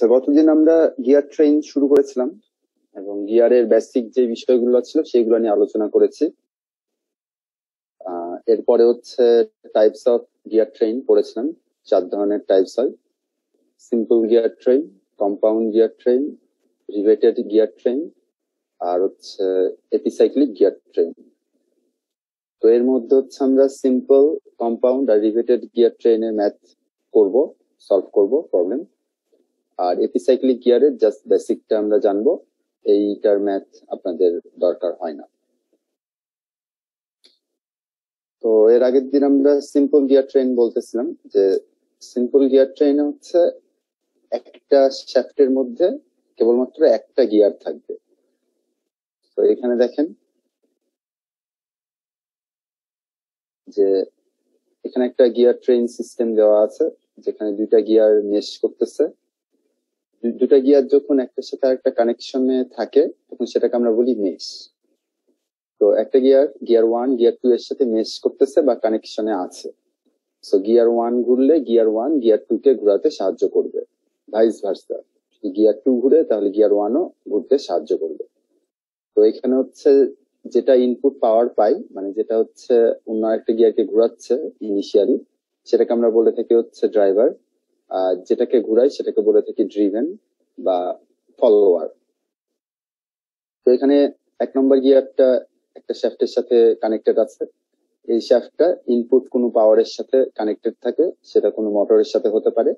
আচ্ছা গতদিন আমরা গিয়ার ট্রেন শুরু করেছিলাম এবং গিয়ারের বেসিক যে বিষয়গুলো ছিল সেগুলো নিয়ে আলোচনা করেছি। এরপরে হচ্ছে টাইপস অফ গিয়ার ট্রেন পড়েছিলাম, চার ধরনের টাইপস হয়। Simple gear train compound gear train reverted gear train আর হচ্ছে এপিসাইক্লিক গিয়ার ট্রেন তো এর মধ্যে হচ্ছে আমরা সিম্পল কম্পাউন্ড আর রিভেটেড গিয়ার ট্রেনের ম্যাথ করব সলভ করব প্রবলেম আর এপিসাইক্লিক গিয়ারের জাস্ট বেসিকটা আমরা জানব, এইটার ম্যাথ আপনাদের দরকার হয় না। তো এর আগের দিন আমরা সিম্পল গিয়ার ট্রেন বলতেছিলাম যে সিম্পল গিয়ার ট্রেন হচ্ছে একটা শ্যাফটের মধ্যে কেবলমাত্র একটা গিয়ার থাকবে। তো এখানে দেখেন যে এখানে একটা গিয়ার ট্রেন সিস্টেম দেওয়া আছে, যেখানে দুইটা গিয়ার মেশ করতেছে। দুটা গিয়ার যখন একটার সাথে একটা কানেকশনে থাকে, তখন সেটাকে আমরা বলি মেস তো একটা gear gear one gear two এর সাথে মেস করতেছে বা কানেকশনে আছে। সো গিয়ার ওয়ান ঘুরলে গিয়ার ওয়ান গিয়ার টু কে ঘোরাতে সাহায্য করবে। ভাইস ভার্সা গিয়ার টু ঘুরে, তাহলে গিয়ার ওয়ানও ঘুরতে সাহায্য করবে। তো এখানে হচ্ছে যেটা ইনপুট পাওয়ার পাই মানে যেটা হচ্ছে অন্য একটা গিয়ারকে ঘোরাচ্ছে ইনিশিয়ালি সেটাকে আমরা বলে থাকি হচ্ছে ড্রাইভার যেটাকে ঘুরাই সেটাকে বলে থাকি ড্রিভেন বা ফলোয়ার তো এখানে এক নম্বর গিয়ারটা একটা শ্যাফটের সাথে কানেক্টেড আছে। এই শ্যাফটটা ইনপুট কোনো পাওয়ারের সাথে কানেক্টেড থাকে, সেটা কোনো মোটরের সাথে হতে পারে।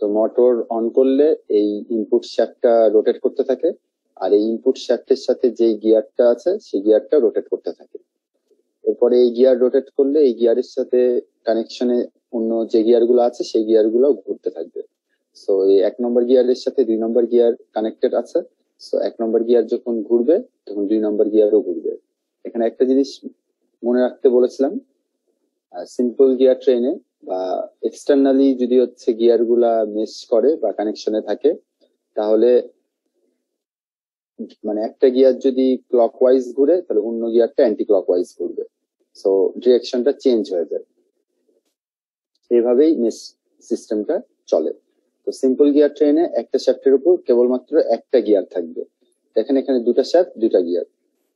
তো মোটর অন করলে এই ইনপুট শ্যাফটটা রোটেট করতে থাকে, আর এই ইনপুট শ্যাফটের সাথে যে গিয়ারটা আছে, সেই গিয়ারটা রোটেট করতে থাকে। এরপরে এই গিয়ার রোটেট করলে এই গিয়ারের সাথে কানেকশনে অন্য যে গিয়ারগুলো আছে, সেই গিয়ারগুলো ঘুরতে থাকবে। সো এই এক নম্বর গিয়ারের সাথে দুই নম্বর গিয়ার কানেক্টেড আছে। সো এক নম্বর গিয়ার যখন ঘুরবে, তখন দুই নম্বর গিয়ারও ঘুরবে। এখানে একটা জিনিস মনে রাখতে বলেছিলাম সিম্পল গিয়ার ট্রেনে বা এক্সটার্নালি যদি হচ্ছে গিয়ারগুলা মেশ করে বা কানেকশনে থাকে, তাহলে মানে একটা গিয়ার যদি ক্লকওয়াইজ ঘুরে, তাহলে অন্য গিয়ারটা অ্যান্টি ক্লকওয়াইজ ঘুরবে। সো ডিরেকশনটা চেঞ্জ হয়ে যায়। এইভাবেই সিস্টেমটা চলে। তো সিম্পল গিয়ার ট্রেনে একটা শ্যাফটের উপর কেবলমাত্র একটা গিয়ার থাকবে। দেখেন এখানে দুটা শ্যাফট দুটা গিয়ার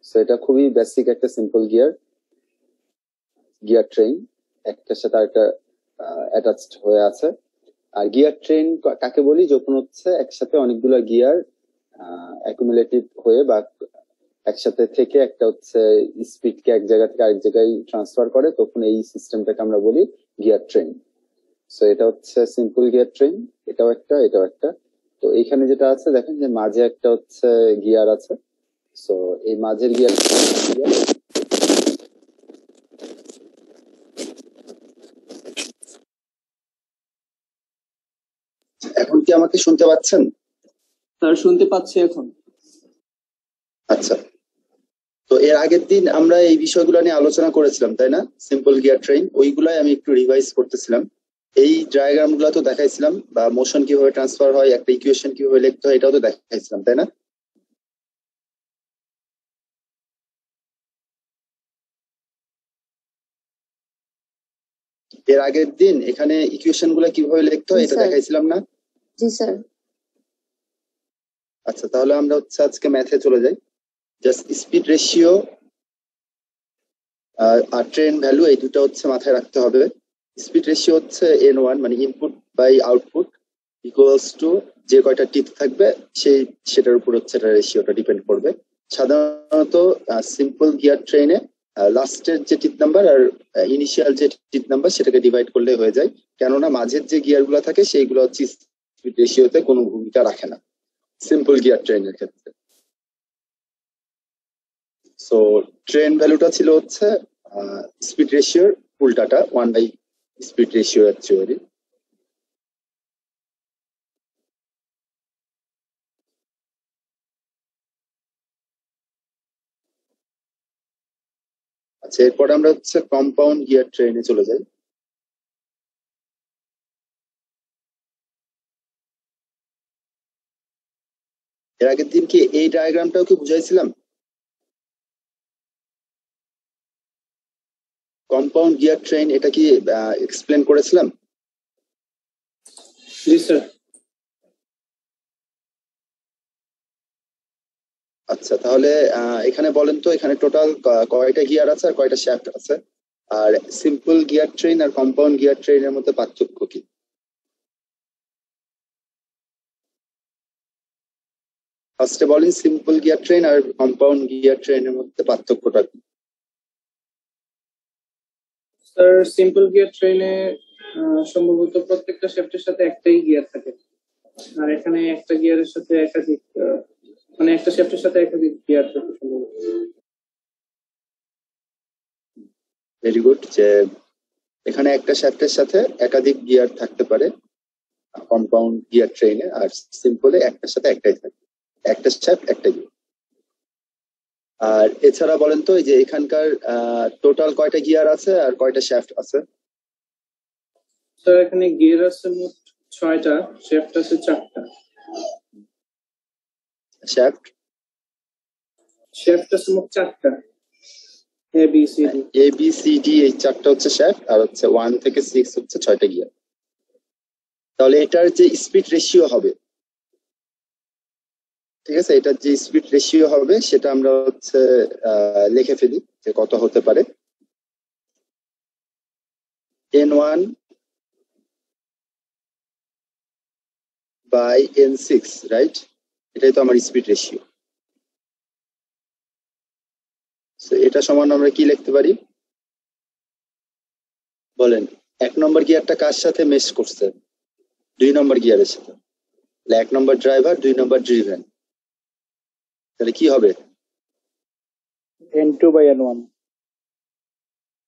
সো এটা খুবই বেসিক একটা সিম্পল গিয়ার গিয়ার ট্রেন একটার সাথে আরেকটা অ্যাটাচড হয়ে আছে। আর গিয়ার ট্রেন কাকে বলি? যখন হচ্ছে একসাথে অনেকগুলো গিয়ার অ্যাকুমুলেটিভ হয়ে বা একসাথে থেকে একটা হচ্ছে স্পিডকে এক জায়গা থেকে আরেক জায়গায় ট্রান্সফার করে তখন এই সিস্টেমটাকে আমরা বলি গিয়ার ট্রেন সো এটা হচ্ছে সিম্পল গিয়ার ট্রেন এটাও একটা এটাও একটা। তো এইখানে যেটা আছে দেখেন যে মাঝে একটা হচ্ছে গিয়ার আছে। সো এই মাঝের গিয়ার এখন কি আমাকে শুনতে পাচ্ছেন? স্যার শুনতে পাচ্ছি এখন। আচ্ছা। তো এর আগের দিন আমরা এই বিষয়গুলো নিয়ে আলোচনা করেছিলাম তাই না? সিম্পল গিয়ার ট্রেন ওইগুলাই আমি একটু রিভাইজ করতেছিলাম। এই ডায়াগ্রামগুলো তো দেখাইছিলাম বা মোশন কীভাবে ট্রান্সফার হয় একটা ইকুয়েশন কীভাবে লিখতে হয় এটাও তো দেখাইছিলাম তাই না? এর আগের দিন এখানে ইকুয়েশনগুলো কীভাবে লিখতে হয় এটা দেখাইছিলাম না? জি স্যার। আচ্ছা তাহলে আমরা হচ্ছে আজকে ম্যাথে চলে যাই। জাস্ট স্পিড রেশিও আর ট্রেন ভ্যালু এই দুটো হচ্ছে মাথায় রাখতে হবে। স্পিড রেশিও হচ্ছে এন ওয়ান মানে input by output equals to যে কয়টা টিপ থাকবে, সেই, সেটার উপর হচ্ছে এটা রেশিওটা ডিপেন্ড করবে। সাধারণত সিম্পল গিয়ার ট্রেনে লাস্টের যে টিপ নাম্বার আর ইনিশিয়াল যে টিপ নাম্বার সেটাকে ডিভাইড করলে হয়ে যায়। কেননা, মাঝের যে গিয়ারগুলো থাকে, সেইগুলো হচ্ছে স্পিড রেশিওতে কোনো ভূমিকা রাখে না। সিম্পল গিয়ার ট্রেনের ক্ষেত্রে। সো ট্রেন ভ্যালুটা ছিল হচ্ছে স্পিড রেশিওর উল্টাটা one by speed ratio actually আচ্ছা এরপর আমরা হচ্ছে কম্পাউন্ড গিয়ার ট্রেনে চলে যাই। এর আগের দিন কি এই ডায়াগ্রামটাও কি বুঝাইছিলাম? কম্পাউন্ড গিয়ার ট্রেন এটা কি এক্সপ্লেন করেছিলাম? আচ্ছা তাহলে এখানে বলেন তো এখানে টোটাল কয়টা গিয়ার আছে আর কয়টা শ্যাফ্ট আছে? আর সিম্পল গিয়ার ট্রেন আর কম্পাউন্ড গিয়ার ট্রেনের মধ্যে পার্থক্য কি? ফার্স্টে বলেন সিম্পল গিয়ার ট্রেন আর কম্পাউন্ড গিয়ার ট্রেনের মধ্যে পার্থক্যটা কি? স্যার সিম্পল গিয়ার ট্রেনে সম্ভবত প্রত্যেকটা শেফটের সাথে একটাই গিয়ার থাকে। আর এখানে একটা গিয়ারের সাথে একাধিক মানে একটা শেফটের সাথে একাধিক গিয়ার থাকে সম্ভবত। ভেরি গুড যে এখানে একটা শ্যাফটের সাথে একাধিক গিয়ার থাকতে পারে কম্পাউন্ড গিয়ার ট্রেনে আর সিম্পলে একটার সাথে একটাই থাকে। একটা শ্যাফট একটা গিয়ার আর এছাড়া বলেন তো যে এখানকার টোটাল কয়টা গিয়ার আছে আর কয়টা শ্যাফট আছে? স্যার এখানে গিয়ার আছে মোট ছয়টা শেফট আছে চারটা। শ্যাফট শেফট আছে মোট চারটা। A B C D A B C D এই চারটা হচ্ছে শ্যাফট আর হচ্ছে ওয়ান থেকে সিক্স হচ্ছে ছয়টা গিয়ার তাহলে এটার যে স্পিড রেশিও হবে ঠিক আছে, এটার যে স্পিড রেশিও হবে সেটা আমরা হচ্ছে লিখে ফেলি যে কত হতে পারে। N one by N six right এটাই তো আমার স্পিড রেশিও এটা সমান আমরা কি লিখতে পারি? বলেন, এক নম্বর গিয়ারটা কার সাথে মেশ করছে? দুই নম্বর গিয়ারের সাথে। এক নম্বর ড্রাইভার দুই নম্বর ড্রিভেন তাহলে কি হবে? By N one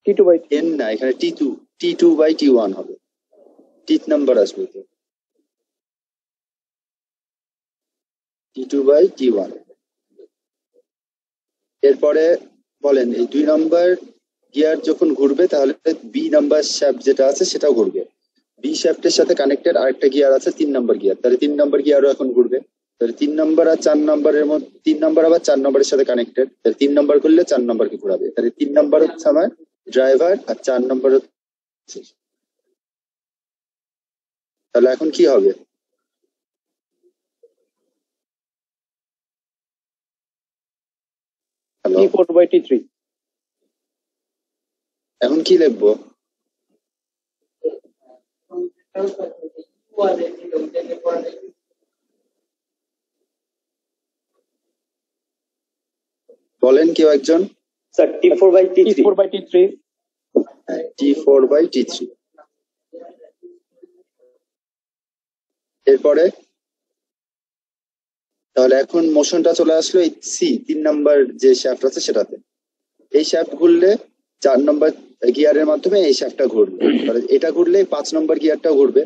T two by N না এখানে T two T two by T one হবে। নাম্বার আসবে তো। বাই এরপরে বলেন এই দুই নাম্বার গিয়ার যখন ঘুরবে তাহলে বি নাম্বার শ্যাফট যেটা আছে সেটাও ঘুরবে। বি শ্যাফটের সাথে কানেক্টেড আরেকটা গিয়ার আছে তিন নাম্বার গিয়ার তাহলে তিন নাম্বার গিয়ারও এখন ঘুরবে। তাহলে তিন নাম্বার আর চার নাম্বারের মধ্যে তিন নাম্বার আবার চার নাম্বারের সাথে কানেক্টেড তাহলে তিন নাম্বার করলে চার নাম্বারকে ঘোরাবে। তাহলে তিন নাম্বার হচ্ছে আমার ড্রাইভার আর চার নাম্বার হচ্ছে তাহলে এখন কি হবে? এখন কি লিখব? বলেন কেউ একজন? Sir T four by T four by T three T four by T three এরপরে? তাহলে এখন মোশনটা চলে আসলো এই সি তিন নাম্বার যে শ্যাফট আছে সেটাতে। এই শ্যাফট ঘুরলে চার নম্বর গিয়ারের মাধ্যমে এই শ্যাফটটা ঘুরবে। তাহলে এটা ঘুরলে পাঁচ নম্বর গিয়ারটাও ঘুরবে।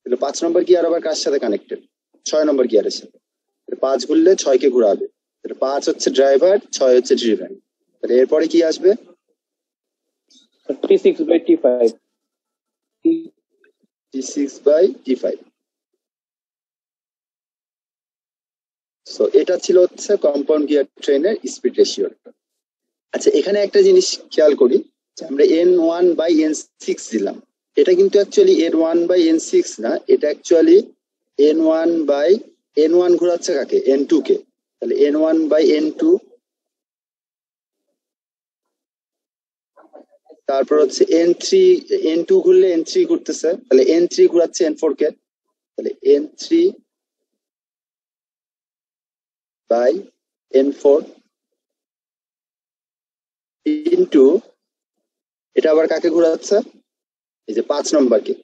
তাহলে পাঁচ নম্বর গিয়ার আবার কার সাথে কানেক্টেড ছয় নম্বর গিয়ারের সাথে। পাঁচ ঘুরলে ছয়কে ঘুরাবে। পাঁচ হচ্ছে ড্রাইভার ছয় হচ্ছে ড্রিভেন তাহলে এরপরে কি আসবে T six by T five T six by T five so এটা ছিল হচ্ছে কম্পাউন্ড গিয়ার ট্রেনের স্পিড রেশিও আচ্ছা এখানে একটা জিনিস খেয়াল করি যে আমরা N one by N six দিলাম। এটা কিন্তু actually N one by N six না এটা actually N one by N one ঘোরাচ্ছে কাকে? এন টু কে। তাহলে N one by N two তারপর হচ্ছে এন থ্রি এন টু ঘুরলে এন থ্রি ঘুরতেছে, তাহলে এন থ্রি ঘুরাচ্ছে এন ফোর কে, তাহলে N three by N four into এটা আবার কাকে ঘোরাচ্ছে? এই যে পাঁচ নম্বরকে।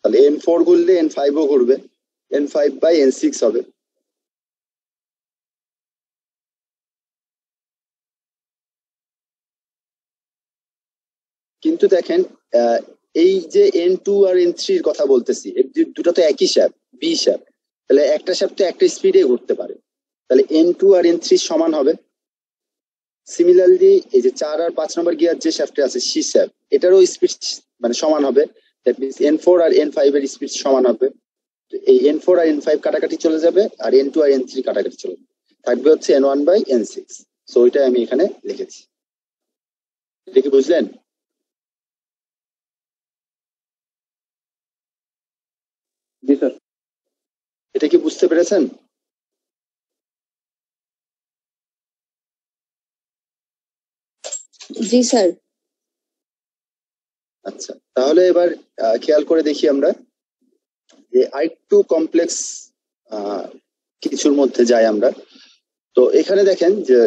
তাহলে এন ফোর ঘুরলে এন ফাইভও ঘুরবে N five by N six হবে। কিন্তু দেখেন এই যে এন টু আর এন থ্রির কথা বলতেছি দুটো তো একই শ্যাপ বি শ্যাপ তাহলে একটা শ্যাপ তো একটা স্পিডে ঘুরতে পারে। তাহলে এন টু আর এন থ্রি সমান হবে। সিমিলারলি এই যে চার আর পাঁচ নম্বর গিয়ার যে শ্যাফটে আছে সি শ্যাপ এটারও স্পিড মানে সমান হবে। দ্যাট মিনস এন ফোর আর এন ফাইভ এর স্পিড সমান হবে। এই এন ফোর আর এন ফাইভ কাটাকাটি চলে যাবে আর এন টু আর এন থ্রি কাটাকাটি চলে যাবে। থাকবে হচ্ছে N one by N six so ওইটাই আমি এখানে লিখেছি। এটা কি বুঝলেন? জি স্যার। এটা কি বুঝতে পেরেছেন? জি স্যার। আচ্ছা তাহলে এবার খেয়াল করে দেখি আমরা যে আরেকটু কমপ্লেক্স কিছুর মধ্যে যাই আমরা। তো এখানে দেখেন যে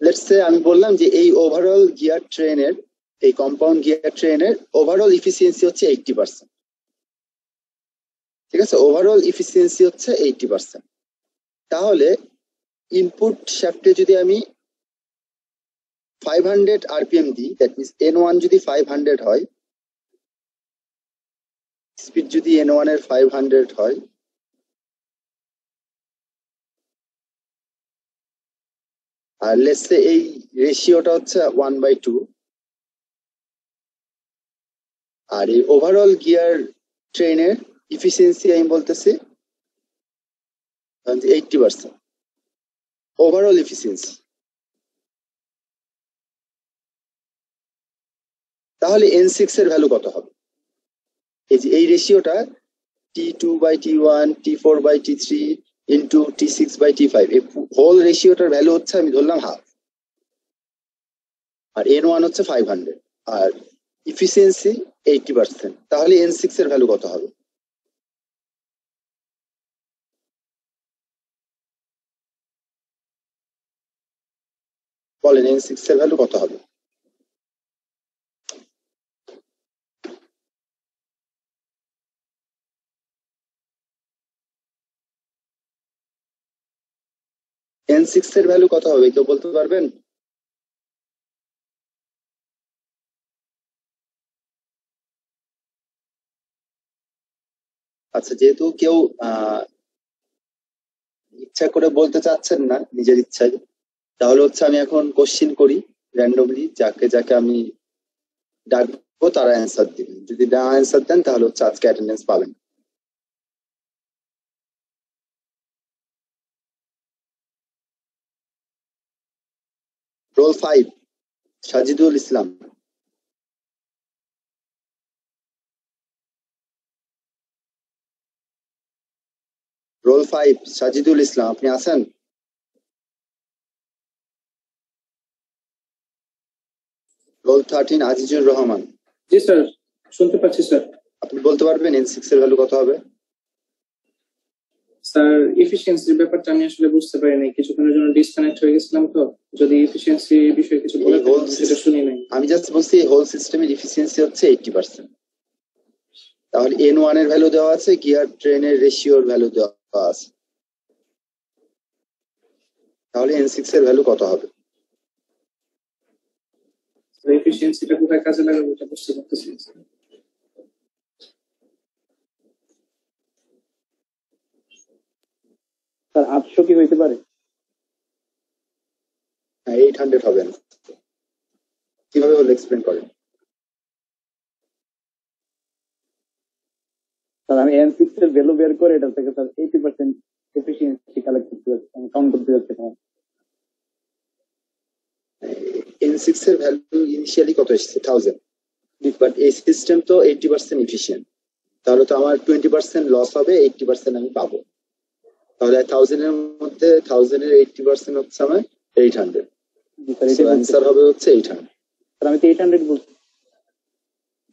লেটস আমি বললাম যে এই ওভারঅল গিয়ার ট্রেনের এই কম্পাউন্ড গিয়ার ট্রেনের ওভারঅল ইফিসিয়েন্সি হচ্ছে এইটটি পার্সেন্ট ঠিক আছে? ওভারঅল ইফিসিয়েন্সি হচ্ছে এইটটি পার্সেন্ট তাহলে ইনপুট শ্যাফটে যদি আমি ফাইভ হান্ড্রেড আরপিএম দিই দ্যাট মিনস এন ওয়ান যদি ফাইভ হান্ড্রেড হয় স্পিড যদি এন ওয়ানের ফাইভ হান্ড্রেড হয়, আর লেসে এই রেশিওটা হচ্ছে ওয়ান বাই টু আর এই ওভারঅল গিয়ার ট্রেনের ইফিসিয়েন্সি আমি বলতেছি এইটটি পার্সেন্ট ওভারঅল ইফিসিয়েন্সি তাহলে এন সিক্স এর ভ্যালু কত হবে? এই যে, এই রেশিওটা T two by T one T four by T three into T six by T five এই হোল রেশিওটার ভ্যালু হচ্ছে আমি ধরলাম হাফ আর এন ওয়ান হচ্ছে ফাইভ হান্ড্রেড আর ইফিসিয়েন্সি এইটি পার্সেন্ট তাহলে এন সিক্স এর ভ্যালু কত হবে? বলেন এন সিক্স এর ভ্যালু কত হবে? এন সিক্স এর ভ্যালু কত হবে? কেউ বলতে পারবেন? আচ্ছা যেহেতু কেউ ইচ্ছা করে বলতে চাচ্ছেন না, নিজের ইচ্ছায় তাহলে হচ্ছে আমি এখন কোশ্চিন করি র্যান্ডমলি যাকে যাকে আমি ডাকবো তারা অ্যান্সার দিবেন। যদি না অ্যান্সার দেন তাহলে হচ্ছে আজকে অ্যাটেন্ডেন্স পাবেন। Roll five Sajidul Islam. Roll five Sajidul Islam, আপনি আছেন? রোল থার্টিন আজিজুর রহমান জি স্যার শুনতে পাচ্ছি স্যার আপনি বলতে পারবেন এন সিক্স এর ভ্যালু কত হবে? স্যার ইফিসিয়েন্সির ব্যাপারটা আমি আসলে বুঝতে পারিনি কিছুক্ষণের জন্য ডিসকানেক্ট হয়ে গেছিলাম তো। যদি ইফিসিয়েন্সি বিষয়ে কিছু বলে থাকেন, সেটা শুনি নাই। আমি জাস্ট বলছি হোল সিস্টেমের ইফিসিয়েন্সি হচ্ছে এইটটি পার্সেন্ট তাহলে এন ওয়ানের ভ্যালু দেওয়া আছে গিয়ার ট্রেনের রেশিওর ভ্যালু দেওয়া আছে। তাহলে এন সিক্স এর ভ্যালু কত হবে? এফিসিয়েন্সিটা কোথায় কাজে লাগাবো এটা বুঝতে পারতেছি স্যার। আটশো কি হইতে পারে? হ্যাঁ এইট হান্ড্রেড হবে না। কীভাবে হলো এক্সপ্লেন করেন? স্যার আমি এন সিক্স এর ভ্যালু বের করে এটা থেকে sir eighty percent efficiency collect করতে যাচ্ছি কাউন্ট করতে যাচ্ছি এন সিক্স এর ভ্যালু ইনিশিয়ালি কত এসেছে? থাউজেন্ড বাট এই সিস্টেম তো এইটটি পার্সেন্ট ইফিসিয়েন্ট তাহলে তো আমার টোয়েন্টি পার্সেন্ট লস হবে এইটটি পার্সেন্ট আমি পাবো। তাহলে থাউজেন্ড এর মধ্যে থাউজেন্ড এর এইটটি পার্সেন্ট হচ্ছে আমার এইট হান্ড্রেড অ্যান্সার হবে হচ্ছে এইট হান্ড্রেড আমি তো এইট হান্ড্রেড বলছি।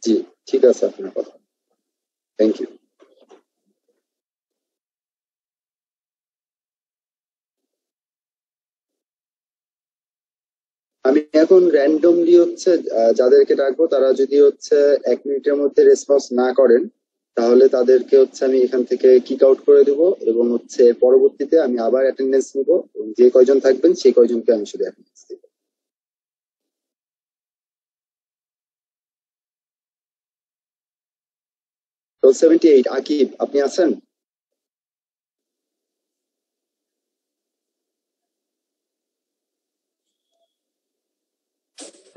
জি ঠিক আছে আপনার কথা। থ্যাংক ইউ আমি এখন র্যান্ডমলি হচ্ছে যাদেরকে ডাকবো, তারা যদি হচ্ছে এক মিনিটের মধ্যে রেসপন্স না করেন, তাহলে তাদেরকে হচ্ছে আমি এখান থেকে কিক আউট করে দেবো এবং হচ্ছে পরবর্তীতে আমি আবার অ্যাটেন্ডেন্স নিব এবং যে কয়জন থাকবেন, সেই কয়জনকে আমি শুধু অ্যাটেন্ডেন্স দিব। সেভেন্টি এইট আকিব, আপনি আছেন?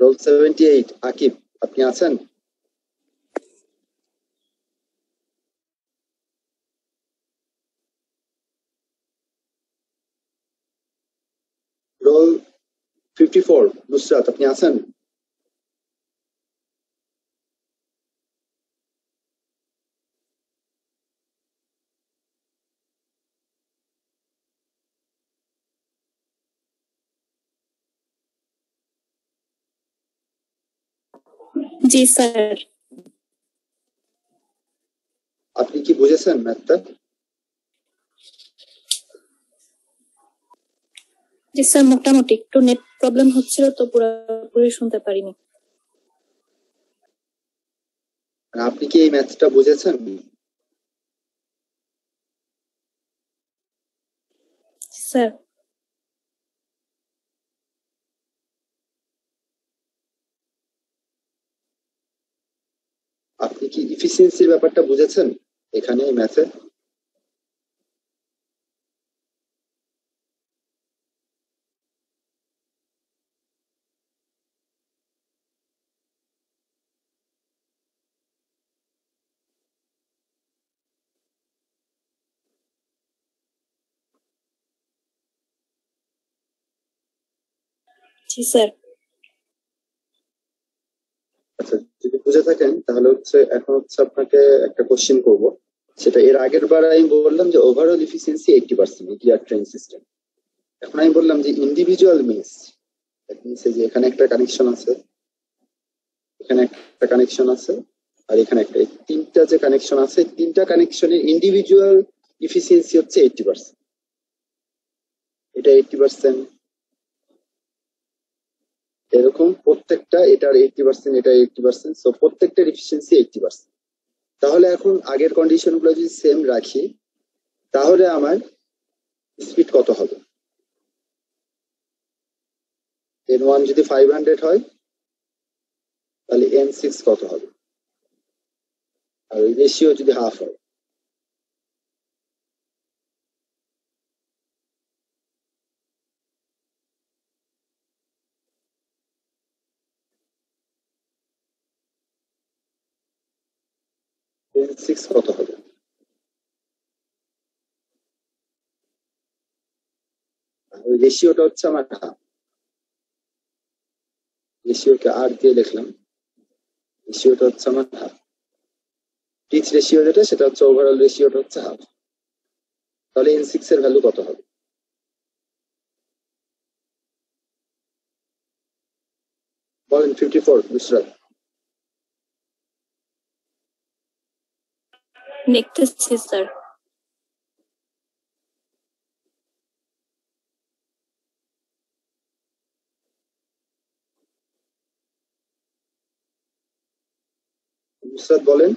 রোল সেভেন্টি এইট আকিব আপনি আছেন? রোল ফিফটি ফোর নুসরাত আপনি আছেন? জি স্যার। আপনি কি বুঝেছেন ম্যাথটা? জি স্যার মোটামুটি একটু নেট প্রবলেম হচ্ছিল তো পুরোপুরি শুনতে পারিনি। মানে আপনি কি এই ম্যাথটা বুঝেছেন? স্যার। আপনি কি ইফিসিয়েন্সির ব্যাপারটা বুঝেছেন? এখানে এই ম্যাথে স্যার। আচ্ছা যদি বুঝে থাকেন, তাহলে হচ্ছে এখন হচ্ছে আপনাকে একটা কোশ্চেন করব। সেটা এর আগের বার আমি বললাম যে overall efficiency eighty percent gear train system এখন আমি বললাম যে ইন্ডিভিজুয়াল মিস যে এখানে একটা কানেকশন আছে, এখানে একটা কানেকশন আছে, আর এখানে একটা। তিনটা যে কানেকশন আছে তিনটা কানেকশনের ইন্ডিভিজুয়াল ইফিসিয়েন্সি হচ্ছে এইটটি পার্সেন্ট এটা এইটটি পার্সেন্ট এরকম প্রত্যেকটা, এটার এইটটি পার্সেন্ট এটা এইটটি পার্সেন্ট সো প্রত্যেকটার এফিসিয়েন্সি এইটটি পার্সেন্ট তাহলে এখন আগের কন্ডিশনগুলো যদি সেম রাখি, তাহলে আমার স্পিড কত হবে? এন ওয়ান যদি ফাইভ হান্ড্রেড হয়, তাহলে এন সিক্স কত হবে? আর রেশিও যদি হাফ হয় এন সিক্স কত হবে? রেশিওটা হচ্ছে আমার হাফ রেশিওকে আর দিয়ে লিখলাম। রেশিওটা হচ্ছে আমার হাফ পিচ রেশিও যেটা, সেটা হচ্ছে ওভারঅল রেশিওটা হচ্ছে হাফ তাহলে এন সিক্স এর ভ্যালু কত হবে? বলেন ফিফটি ফোর নুসরাত দেখতেছি স্যার নুসরাত বলেন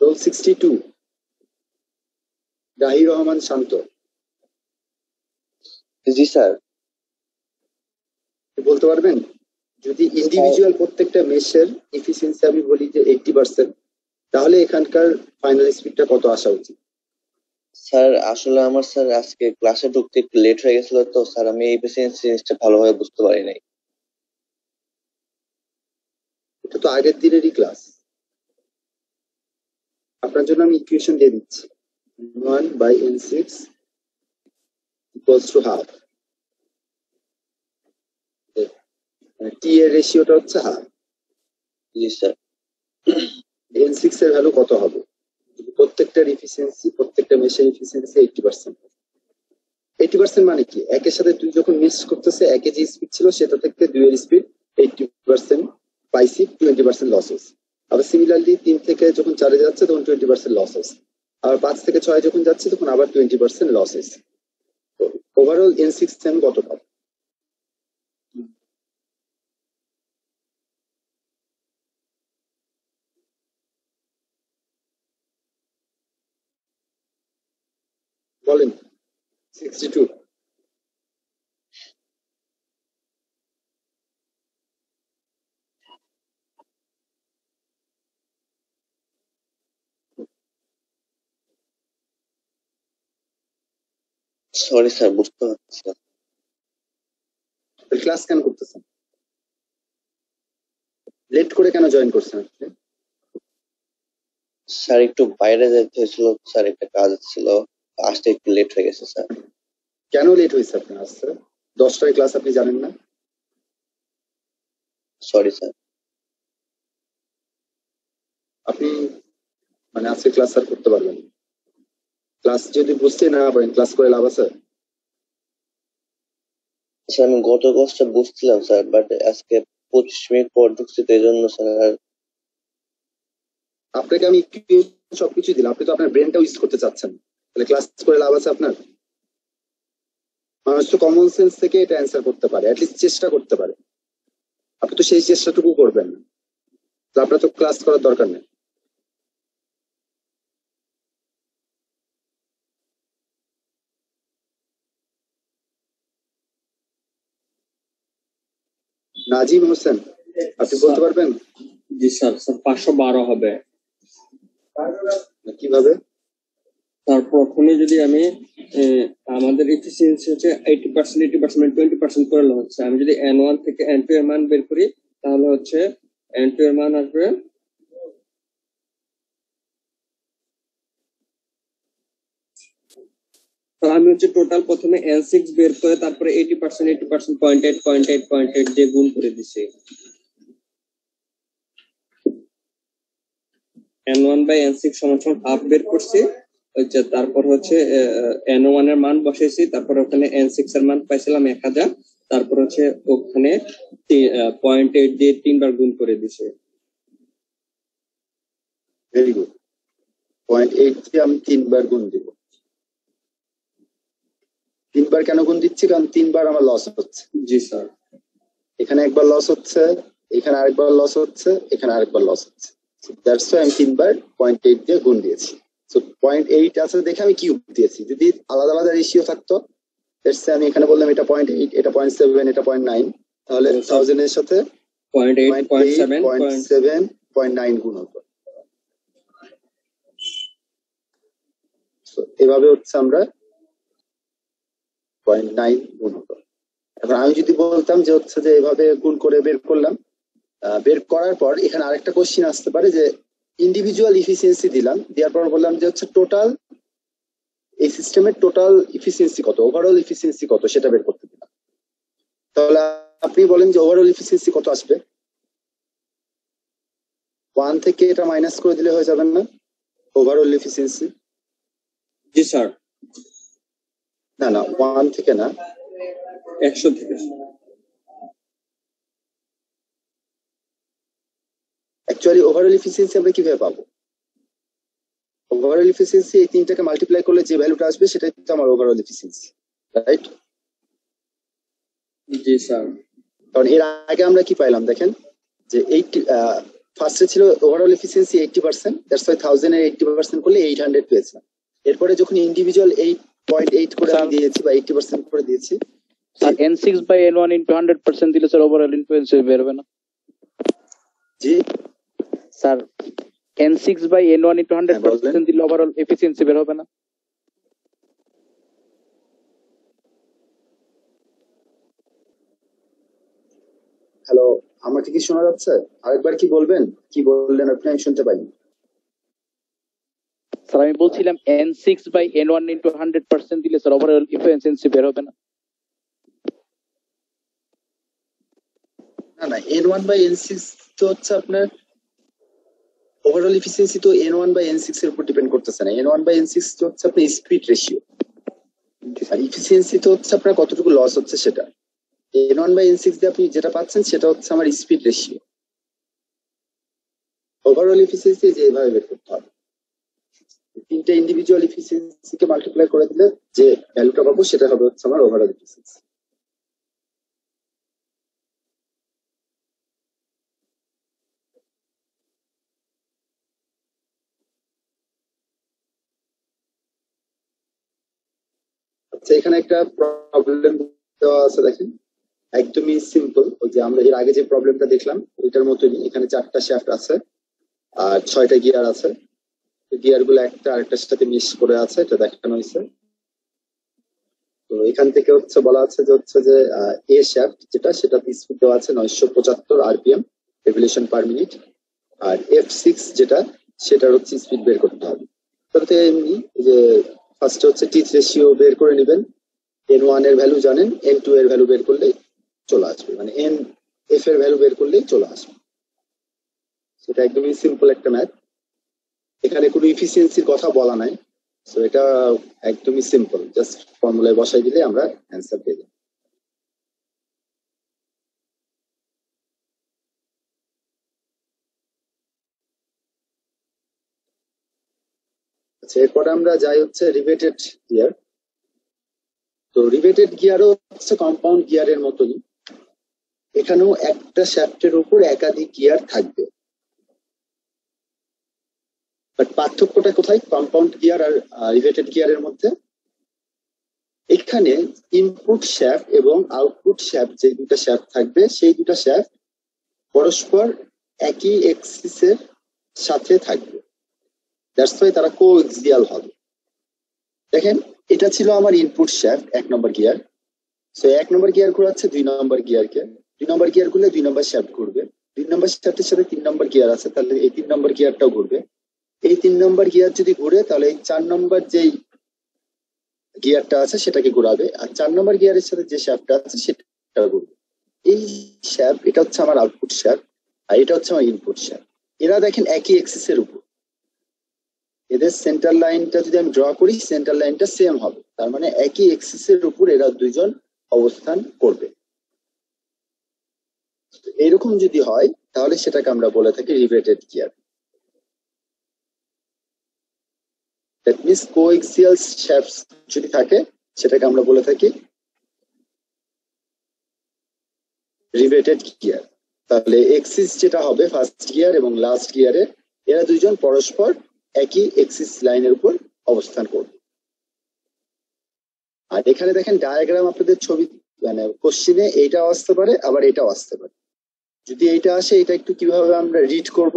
roll sixty two Rahi Rahman Shanto. জি স্যার। বলতে পারবেন? যদি ইন্ডিভিজুয়াল প্রত্যেকটা মেসের এফিসিয়েন্সি আমি বলি যে এইটটি পার্সেন্ট তাহলে এখানকার ফাইনাল স্পিডটা কত আসা উচিত? স্যার আসলে আমার স্যার আজকে ক্লাসে ঢুকতে একটু লেট হয়ে গেছিল তো স্যার আমি এই জিনিসটা ভালোভাবে বুঝতে পারি নাই। এটা তো আগের দিনেরই ক্লাস আপনার জন্য আমি ইকুয়েশন দিয়ে দিচ্ছি। One by N six equals to half T এর রেশিওটা হচ্ছে হাফ জি স্যার এন সিক্স এর ভ্যালু কত হবে? প্রত্যেকটার এফিসিয়েন্সি প্রত্যেকটা মেশের efficiency eighty percent eighty percent মানে কি? একের সাথে তুই যখন মিস করতেছে একে যে স্পিড ছিল সেটা থেকে দুইয়ের স্পিড এইটটি পার্সেন্ট পাইছি টোয়েন্টি পার্সেন্ট লস হয়েছে। আবার সিমিলারলি তিন থেকে যখন চারে যাচ্ছে তখন টোয়েন্টি পার্সেন্ট লস হয়েছে। আবার পাঁচ থেকে ছয় যখন যাচ্ছে, তখন আবার টোয়েন্টি পার্সেন্ট লস হয়েছে তো ওভারঅল এন সিক্স সেম কত পাবে বলেন। সিক্সটি টু সরি স্যার বুঝতে পারছি না। ক্লাস কেন করতেছেন? লেট করে কেন জয়েন করছেন আপনি? স্যার একটু বাইরে যেতে হয়েছিল। স্যার একটা কাজ ছিল। আসতে একটু লেট হয়ে গেছে স্যার কেন লেট হয়েছে আপনার আসতে দশটায় ক্লাস আপনি জানেন না? সরি স্যার আপনি মানে আজকে ক্লাস আর করতে পারবেন ক্লাস যদি বুঝতে না পারেন ক্লাস করে লাভ আছে? স্যার আমি গত ক্লাসটা বুঝছিলাম স্যার বাট আজকে পঁচিশ মিনিট পর ঢুকছি তো এই জন্য স্যার আপনাকে আমি সবকিছু দিলাম। আপনি তো আপনার ব্রেনটা ইউজ করতে চাচ্ছেন। তাহলে ক্লাস করে লাভ আছে আপনার? মানুষ তো কমন সেন্স থেকে এটা অ্যান্সার করতে পারে অ্যাটলিস্ট চেষ্টা করতে পারে। আপনি তো সেই চেষ্টাটুকু করবেন না। তো আপনার তো ক্লাস করার দরকার নেই। নাজিম হোসেন আপনি বলতে পারবেন? জি স্যার স্যার পাঁচশো বারো হবে। কীভাবে? তার প্রথমে যদি আমি আমাদের এফিসিয়েন্সি হচ্ছে eighty percent eighty percent twenty percent করলে হচ্ছে। আমি যদি এন ওয়ান থেকে এন টু এর মান বের করি তাহলে হচ্ছে এন টু এর মান আসবে আমি হচ্ছে টোটাল প্রথমে এন সিক্স বের করে তারপরে eighty percent eighty percent point eight point eight point eight দিয়ে গুণ করে দিছি। N one by N six সমান সমান হাফ বের করছি। হচ্ছে তারপর হচ্ছে এন ওয়ানের মান বসাইছি। তারপর ওখানে এন সিক্স এর মান পাইছিলাম এক হাজার। তারপর হচ্ছে ওখানে পয়েন্ট এইট দিয়ে তিনবার গুণ করে দিছে। ভেরি গুড পয়েন্ট এইট দিয়ে আমি তিনবার গুণ দিব। তিনবার কেন গুণ দিচ্ছি? কারণ তিনবার আমার লস হচ্ছে। জি স্যার এখানে একবার লস হচ্ছে এখানে আরেকবার লস হচ্ছে এখানে আরেকবার লস হচ্ছে। দ্যাটস আমি তিনবার পয়েন্ট এইট দিয়ে গুণ দিয়েছি। সো পয়েন্ট এইট আছে দেখে আমি কিউব দিয়েছি। যদি আলাদা আলাদা রেশিও থাকতো say আমি এখানে বললাম এটা পয়েন্ট এইট এটা পয়েন্ট সেভেন এটা পয়েন্ট নাইন তাহলে থাউজেন্ড এর সাথে point eight point seven point seven point nine গুণ হতো। এভাবে হচ্ছে আমরা পয়েন্ট নাইন গুণ হতো এখন আমি যদি বলতাম যে হচ্ছে যে এভাবে গুণ করে বের করলাম বের করার পর এখানে আরেকটা কোশ্চিন আসতে পারে যে ইন্ডিভিজুয়াল ইফিসিয়েন্সি দিলাম, দেওয়ার পর বললাম যে হচ্ছে টোটাল এই সিস্টেমের টোটাল ইফিসিয়েন্সি কত ওভারঅল ইফিসিয়েন্সি কত সেটা বের করতে দিলাম। তাহলে আপনি বলেন যে ওভারঅল ইফিসিয়েন্সি কত আসবে? ওয়ান থেকে এটা মাইনাস করে দিলে হয়ে যাবে না ওভারঅল এফিসিয়েন্সি জি স্যার না না ওয়ান থেকে না। একশো থেকে। অ্যাকচুয়ালি ওভারঅল এফিসিয়েন্সি আমরা কীভাবে পাবো? ওভারঅল এফিসিয়েন্সি এই তিনটাকে মাল্টিপ্লাই করলে যে ভ্যালুটা আসবে সেটাই তো আমার ওভারঅল এফিসিয়েন্সি রাইট জি স্যার। কারণ এর আগে আমরা কি পাইলাম দেখেন যে এইটি ফার্স্টে ছিল overall efficiency eighty percent that's why thousand এর এইটটি পার্সেন্ট করলে এইট হান্ড্রেড পেয়েছিলাম। এরপরে যখন ইন্ডিভিজুয়াল এইট পয়েন্ট এইট করে আমি দিয়েছি বা পার্সেন্ট করে দিয়েছি। Sir N six by N one into hundred percent দিলে স্যার ওভারঅল ইনফ্লুয়েন্স বেরোবে না। জি। Sir N six by N one into hundred percent দিলে ওভারঅল এফিসিয়েন্সি বের হবে না। হ্যালো আমাকে কি শোনা যাচ্ছে? আরেকবার কি বলবেন? কি বললেন? আপনি আমি শুনতে পাইনি। স্যার, আমি বলছিলাম N six by N one into hundred percent দিলে স্যার ওভারঅল এফিসিয়েন্সি বের হবে না। না না N one by N six তো হচ্ছে আপনার ওভারঅল এফিসিয়েন্সি তো N one by N six এর উপর ডিপেন্ড করতেছে না। N one by N six তো হচ্ছে আপনার স্পিড রেশিও আর এফিসিয়েন্সি তো হচ্ছে আপনার কতটুকু লস হচ্ছে সেটা। N one by N six দিয়ে আপনি যেটা পাচ্ছেন সেটা হচ্ছে আমার স্পিড রেশিও ওভারঅল এফিসিয়েন্সি যে এভাবে বের করতে হবে। তিনটা ইন্ডিভিজুয়াল এফিসিয়েন্সি কে মাল্টিপ্লাই করে দিলে যে ভ্যালুটা পাবো সেটা হবে হচ্ছে আমার ওভারঅল আচ্ছা এখানে একটা প্রবলেম দেওয়া আছে দেখেন। একদমই সিম্পল ওই যে আমরা এর আগে যে প্রবলেমটা দেখলাম, ওইটার মতনই এখানে চারটা শ্যাফট আছে আর ছয়টা গিয়ার আছে। গিয়ারগুলো একটা আরেকটার সাথে মিস করে আছে, এটা দেখানো হয়েছে। তো এখান থেকে হচ্ছে বলা আছে যে হচ্ছে যে এ শ্যাফট যেটা, সেটা স্পিড দেওয়া আছে নয়শো পঁচাত্তর আরপিএম রেভলিউশন পার মিনিট আর এফ সিক্স যেটা, সেটার হচ্ছে স্পিড বের করতে হবে। তাতে এমনি যে ফার্স্টে হচ্ছে টিথ রেশিও বের করে নেবেন। এন ওয়ানের ভ্যালু জানেন এন টু এর ভ্যালু বের করলেই চলে আসবে। মানে এন এফ এর ভ্যালু বের করলেই চলে আসবে। সেটা একদমই সিম্পল একটা ম্যাথ এখানে কোনো ইফিসিয়েন্সির কথা বলা নাই। সো এটা একদমই সিম্পল জাস্ট ফর্মুলায় বসাই দিলে আমরা অ্যান্সার পেয়ে যাব। আচ্ছা এরপরে আমরা যাই হচ্ছে রিভেটেড গিয়ার তো রিভেটেড গিয়ারও হচ্ছে কম্পাউন্ড গিয়ারের মতনই। এখানেও একটা শ্যাফটের উপর একাধিক গিয়ার থাকবে। বাট পার্থক্যটা কোথায়? কম্পাউন্ড গিয়ার আর রিভেটেড গিয়ারের মধ্যে? এখানে ইনপুট শ্যাফট এবং আউটপুট শ্যাফট যে দুটো শ্যাফট থাকবে, সেই দুটো শ্যাফট পরস্পর একই এক্সিসের সাথে থাকবে। তারা কো এক্সিয়াল হবে। দেখেন, এটা ছিল আমার ইনপুট শ্যাফট এক নম্বর গিয়ার সো এক নম্বর গিয়ার ঘোরাচ্ছে দুই নম্বর গিয়ারকে দুই নম্বর গিয়ার ঘুরলে দুই নম্বর শ্যাফট ঘুরবে। দুই নম্বর শ্যাফটের সাথে তিন নম্বর গিয়ার আছে, তাহলে এই তিন নম্বর গিয়ারটাও ঘুরবে। এই তিন নম্বর গিয়ার যদি ঘুরে, তাহলে এই চার নম্বর যেই গিয়ারটা আছে, সেটাকে ঘোরাবে। আর চার নম্বর গিয়ারের সাথে যে শ্যাফটটা আছে সেটা ঘুরবে। এই শ্যাফট এটা হচ্ছে আমার আউটপুট শ্যাপ আর এটা হচ্ছে আমার ইনপুট শ্যাপ এরা দেখেন একই এক্সিস এর উপর। এদের সেন্টার লাইনটা যদি আমি ড্র করি সেন্টার লাইনটা সেম হবে। তার মানে একই এক্সিস এর উপর এরা দুইজন অবস্থান করবে। এরকম যদি হয়, তাহলে সেটাকে আমরা বলে থাকি reverted gear that means coaxial shafts যদি থাকে, সেটাকে আমরা বলে থাকি রিভেটেড গিয়ার তাহলে এক্সিস যেটা হবে ফার্স্ট গিয়ার এবং লাস্ট গিয়ারে এরা দুইজন পরস্পর একই এক্সিস লাইনের উপর অবস্থান করবে। আর এখানে দেখেন ডায়াগ্রাম আপনাদের ছবি মানে কোশ্চিনে এইটাও আসতে পারে, আবার এটাও আসতে পারে। যদি এইটা আসে, এটা একটু কীভাবে আমরা রিড করব?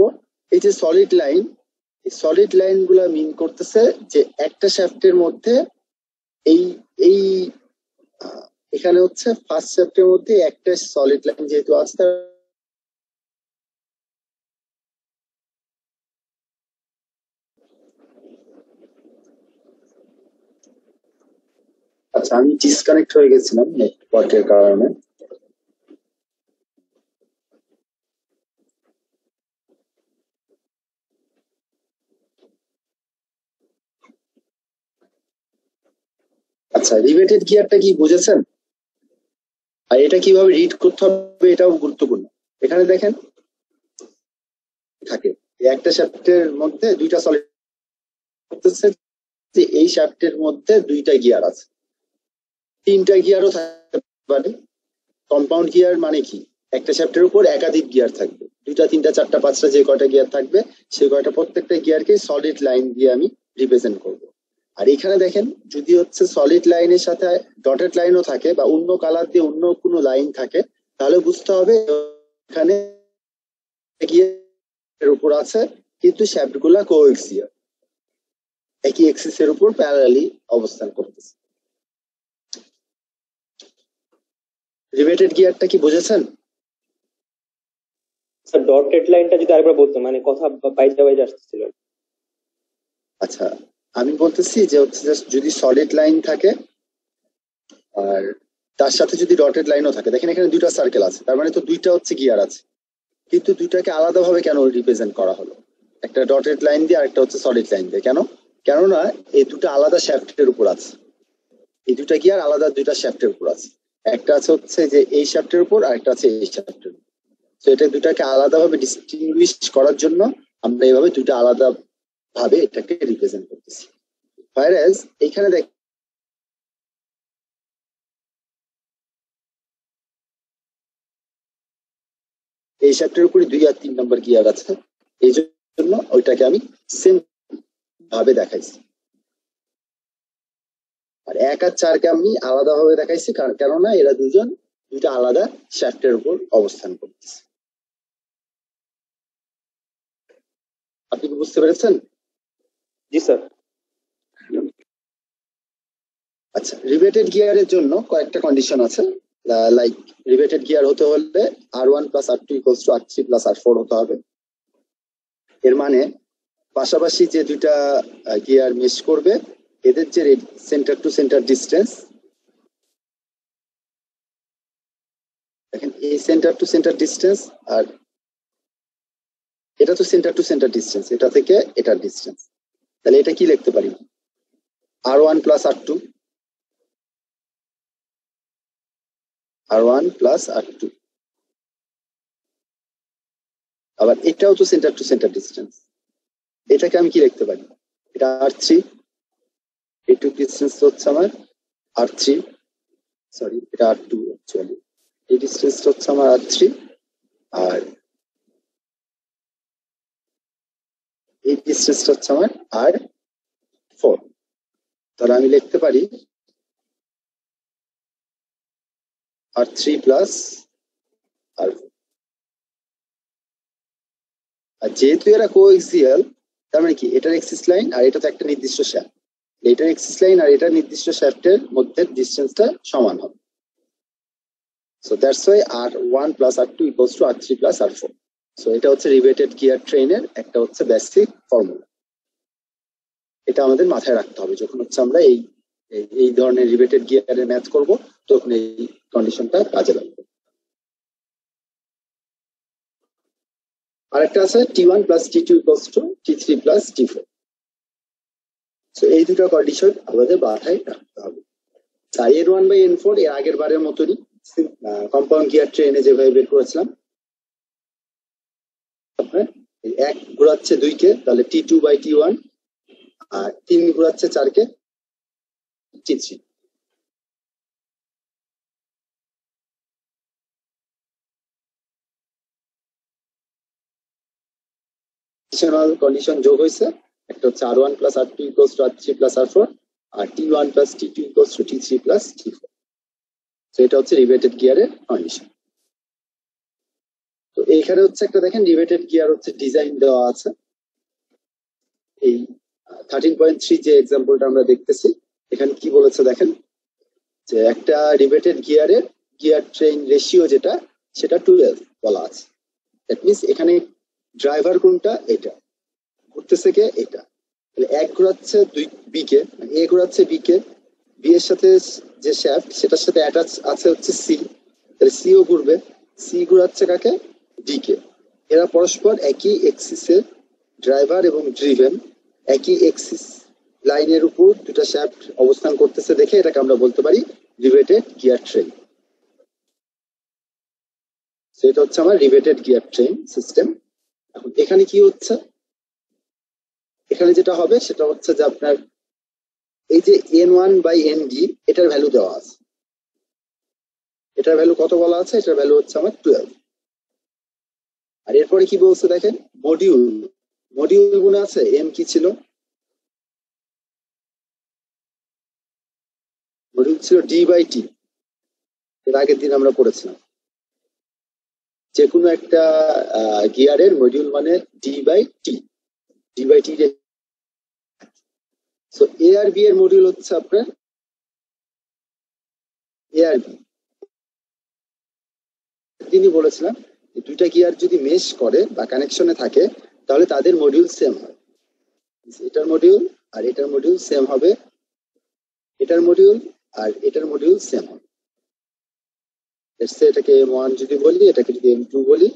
এই যে সলিড লাইন সলিড লাইনগুলা মিন করতেছে যে একটা শ্যাফটের মধ্যে এই এই এখানে হচ্ছে ফার্স্ট শ্যাফটের মধ্যে একটা সলিড লাইন যেহেতু আছে আচ্ছা আমি ডিসকানেক্ট হয়ে গেছিলাম নেটওয়ার্কের কারণে। আচ্ছা রিভেটেড গিয়ারটা কি বুঝেছেন? আর এটা কীভাবে রিড করতে হবে এটাও গুরুত্বপূর্ণ। এখানে দেখেন, থাকে একটা শ্যাফটের মধ্যে দুইটা সলিড এই শ্যাফটের মধ্যে দুইটা গিয়ার আছে। তিনটা গিয়ারও থাকতে পারে। কম্পাউন্ড গিয়ার মানে কি? একটা শ্যাফটের উপর একাধিক গিয়ার থাকবে। দুইটা, তিনটা, চারটা, পাঁচটা যে কয়টা গিয়ার থাকবে সেই কয়টা প্রত্যেকটা গিয়ারকে সলিড লাইন দিয়ে আমি রিপ্রেজেন্ট করব। আর এখানে দেখেন যদি হচ্ছে সলিড লাইনের সাথে ডটেড লাইনও থাকে বা অন্য কালার দিয়ে অন্য কোনো লাইন থাকে তাহলে বুঝতে হবে এখানে গিয়ার উপর আছে কিন্তু শ্যাফটগুলা কোএক্সিয়াল একই এক্সিস এর উপর প্যারালি অবস্থান করতেছে। রিভেটেড গিয়ারটা কি বুঝেছেন? স্যার ডটেড লাইনটা যদি আরেকবার বলতেন মানে কথা বাইজা বাইজা আসতেছিল। আচ্ছা আমি বলতেছি যে হচ্ছে যদি সলিড লাইন থাকে, আর তার সাথে যদি ডটেড লাইনও থাকে, দেখেন এখানে দুইটা সার্কেল আছে, তার মানে তো দুইটা হচ্ছে গিয়ার আছে, কিন্তু দুইটাকে আলাদাভাবে কেন রিপ্রেজেন্ট করা হলো? একটা ডটেড লাইন দিয়ে আরেকটা হচ্ছে সলিড লাইন দিয়ে, কেন? কেননা এই দুটো আলাদা শ্যাফটের উপর আছে। এই দুটা গিয়ার আলাদা দুইটা শ্যাফটের উপর আছে। একটা আছে হচ্ছে যে এই শ্যাফটের উপর আর একটা আছে এই শ্যাফটের উপর। তো এটা দুটাকে আলাদাভাবে ডিস্টিংগুইশ করার জন্য আমরা এইভাবে দুইটা আলাদা ভাবে এটাকে রিপ্রেজেন্ট করতেছি। এখানে দেখ এই শ্যাফটের উপরে দুই আর তিন নম্বর গিয়ার আছে। এই জন্য ওইটাকে আমি সেম ভাবে দেখাইছি। আর এক আর চারকে আমি আলাদা ভাবে দেখাইছি কেননা এরা দুজন দুইটা আলাদা শ্যাফটের উপর অবস্থান করতেছে। আপনি কি বুঝতে পেরেছেন? জি, স্যার। আচ্ছা রিভেটেড গিয়ারের জন্য কয়েকটা কন্ডিশন আছে। লাইক রিভেটেড গিয়ার হতে হলে R one plus R two equals to R three plus R four হতে হবে। এর মানে পাশাপাশি যে দুইটা গিয়ার মিস করবে, এদের যে সেন্টার টু সেন্টার ডিস্টেন্স দেখেন, এই সেন্টার টু সেন্টার ডিস্টেন্স আর এটা তো সেন্টার টু সেন্টার ডিস্টেন্স এটা থেকে এটার ডিস্টেন্স তাহলে এটা কি লিখতে পারি? R one plus R two R one plus R two আবার এটাও তো সেন্টার টু সেন্টার ডিস্টেন্স এটাকে আমি কি লিখতে পারি? এটা আর থ্রি এইটুক ডিস্টেন্স হচ্ছে আমার আর থ্রি সরি এটা আর টু অ্যাকচুয়ালি এই ডিস্টেন্সটা হচ্ছে আমার আর থ্রি আর এই ডিস্টেন্সটা হচ্ছে আমার আর ফোর তাহলে আমি লিখতে পারি আর থ্রি প্লাস আর আর যেহেতু এরা কোএক্সিয়াল তার মানে কি? এটার এক্সিস লাইন আর এটা তো একটা নির্দিষ্ট শ্যাফট এটার এক্সিস লাইন আর এটার নির্দিষ্ট শ্যাফটের মধ্যে ডিস্টেন্সটা সমান হবে। So that's why R one plus R two equals to R three plus R four so এটা হচ্ছে রিবেটেড গিয়ার ট্রেনের একটা হচ্ছে বেসিক ফর্মুলা এটা আমাদের মাথায় রাখতে হবে। যখন হচ্ছে আমরা এই, এই- ধরনের রিবেটেড গিয়ারের ম্যাথ করব, তখন এই কন্ডিশনটা কাজে লাগবে। আরেকটা আছে T one plus T two equals to T three plus T four so এই দুটো কন্ডিশন আমাদের মাথায় রাখতে হবে। তাই এর ওয়ান বাই এন ফোর এর আগের বারের মতনই কম্পাউন্ড গিয়ার ট্রেনে যেভাবে বের করেছিলাম আপনার এই এক ঘোরাচ্ছে দুইকে, তাহলে T two by T one আর তিন ঘোরাচ্ছে চারকে টি থ্রি কন্ডিশন যোগ হয়েছে, একটা হচ্ছে R one plus R two equals to R three plus R four R T one plus T two equals to T three plus T four তো এটা হচ্ছে riveted গিয়ারের কন্ডিশন এইখানে হচ্ছে একটা দেখেন রিভেটেড গিয়ার হচ্ছে ডিজাইন দেওয়া আছে। এই থার্টিন পয়েন্ট থ্রি যে এক্সাম্পলটা আমরা দেখতেছি, এখানে কি বলেছে দেখেন? যে একটা রিভেটেড গিয়ারের গিয়ার ট্রেন রেশিও যেটা, সেটা টুয়েলভ বলা আছে। দ্যাট মিনস এখানে ড্রাইভার কোনটা? এটা। ঘুরতেছে কে? এটা। তাহলে এক ঘোরাচ্ছে দুই বি কে এ ঘোরাচ্ছে বি কে বি এর সাথে যে শ্যাফট সেটার সাথে অ্যাটাচ আছে হচ্ছে সি তাহলে সিও ঘুরবে। সি ঘুরাচ্ছে কাকে? ডি কে এরা পরস্পর একই এক্সিসে ড্রাইভার এবং ড্রিভেন একই এক্সিস লাইনের উপর দুটা শ্যাফট অবস্থান করতেছে দেখে এটাকে আমরা বলতে পারি রিভেটেড গিয়ার ট্রেন সেটা হচ্ছে আমার রিভেটেড গিয়ার ট্রেন সিস্টেম এখন এখানে কি হচ্ছে? এখানে যেটা হবে সেটা হচ্ছে যে আপনার এই যে N one by N D এটার ভ্যালু দেওয়া আছে। এটার ভ্যালু কত বলা আছে? এটার ভ্যালু হচ্ছে আমার টুয়েলভ আর এরপরে কি বলছে দেখেন? মডিউল মডিউলগুলো আছে এম কি ছিল? মডিউল ছিল ডি বাই টি এর আগের দিন আমরা পড়েছিলাম। যে কোনো একটা গিয়ারের মডিউল মানে D by T D by T so A R B এর মডিউল হচ্ছে আপনার এ আর বি তিনি বলেছিলাম দুইটা গিয়ার যদি মেশ করে বা কানেকশনে থাকে, তাহলে তাদের মডিউল সেম হয়। এটার মডিউল আর এটার মডিউল সেম হবে। এটার মডিউল আর এটার মডিউল সেম হবে। এটাকে এম ওয়ান যদি বলি, এটাকে যদি এম টু বলি,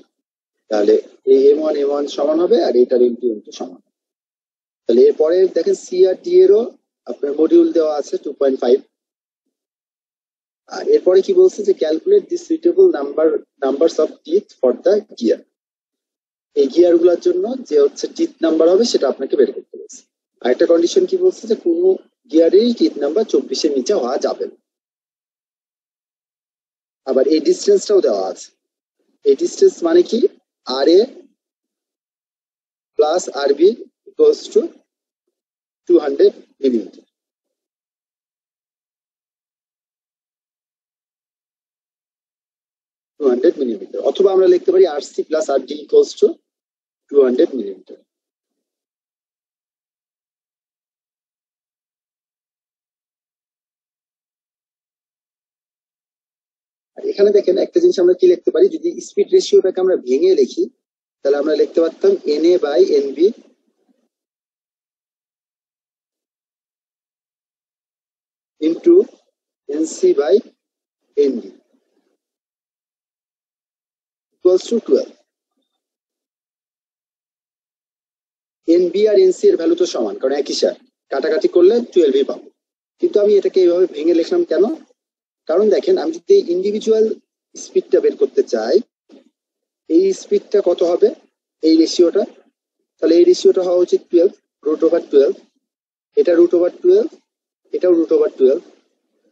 তাহলে এই এম ওয়ান এম ওয়ান সমান হবে আর এটার এম টু এম টু সমান হবে। তাহলে এরপরে দেখেন সি আর ডি এরও আপনার মডিউল দেওয়া আছে টু পয়েন্ট ফাইভ এরপরে কি বলছে যে calculate the suitable number numbers of teeth for the gear এই গিয়ারগুলোর জন্য যে হচ্ছে টিথ নাম্বার হবে সেটা আপনাকে বের করতে বলছে। আর একটা কন্ডিশন কি বলছে যে কোনো গিয়ারেরই টিথ নাম্বার চব্বিশের নিচে হওয়া যাবে না। আবার এই ডিস্টেন্সটাও দেওয়া আছে। এই ডিস্টেন্স মানে কি? R A plus R B equals to two hundred millimetre two hundred millimetre অথবা আমরা লিখতে পারি R C plus R D equals to two hundred millimetre এখানে দেখেন একটা জিনিস আমরা কি লিখতে পারি? যদি স্পিড রেশিওটাকে আমরা ভেঙে লিখি, তাহলে আমরা লিখতে পারতাম N A by N B into N C by N D equals to twelve NB R NC এর ভ্যালু তো সমান, কারণ একই সার কাটাকাটি করলে টুয়েলভই পাবো। কিন্তু আমি এটাকে এইভাবে ভেঙে লিখলাম কেন? কারণ দেখেন, আমি যদি ইন্ডিভিজুয়াল স্পিডটা বের করতে চাই, এই স্পিডটা কত হবে? এই রেশিওটা তাহলে এই রেশিওটা হওয়া উচিত টুয়েলভ রুট ওভার টুয়েলভ এটা রুট ওভার টুয়েলভ এটাও রুট ওভার টুয়েলভ